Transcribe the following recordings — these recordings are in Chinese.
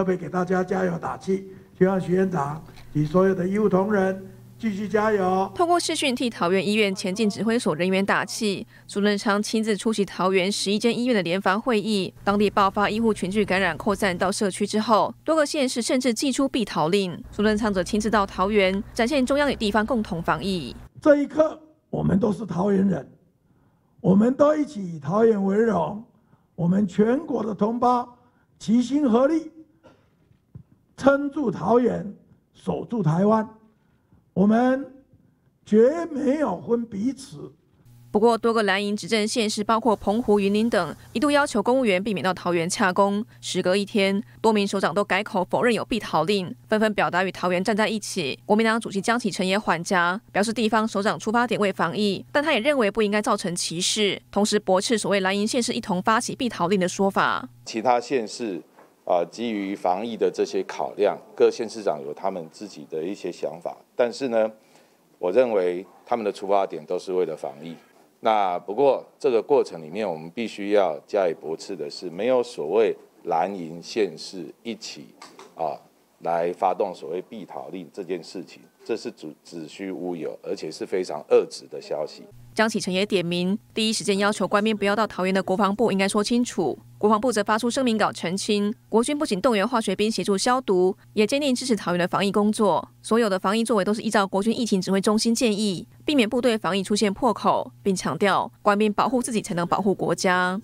特别给大家加油打气，希望徐院长及所有的医务同仁。继续加油！透过视讯替桃园医院前进指挥所人员打气。苏贞昌亲自出席桃园十一间医院的联防会议。当地爆发医护群聚感染扩散到社区之后，多个县市甚至寄出避逃令。苏贞昌则亲自到桃园，展现中央与地方共同防疫。这一刻，我们都是桃园人，我们都一起以桃园为荣。我们全国的同胞齐心合力，撑住桃园，守住台湾。我们绝没有分彼此。不过，多个蓝营执政县市，包括澎湖、云林等，一度要求公务员避免到桃园洽公。时隔一天，多名首长都改口否认有避逃令，纷纷表达与桃园站在一起。国民党主席江启臣也缓颊，表示地方首长出发点为防疫，但他也认为不应该造成歧视，同时驳斥所谓蓝营县市一同发起避逃令的说法。其他县市。啊，基于防疫的这些考量，各县市长有他们自己的一些想法。但是呢，我认为他们的出发点都是为了防疫。那不过这个过程里面，我们必须要加以驳斥的是，没有所谓蓝营县市一起啊来发动所谓避逃令这件事情，这是子子虚乌有，而且是非常恶质的消息。张启臣也点名，第一时间要求官兵不要到桃园的国防部应该说清楚。国防部则发出声明稿澄清，国军不仅动员化学兵协助消毒，也坚定支持桃园的防疫工作。所有的防疫作为都是依照国军疫情指挥中心建议，避免部队防疫出现破口，并强调官兵保护自己才能保护国家。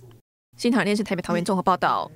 新唐电视台北桃园综合报道。